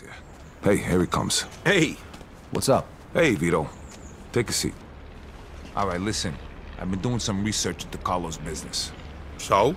Here. Hey, here he comes. Hey, What's up? Hey, Vito. Take a seat. All right, listen. I've been doing some research into Carlos' business. so?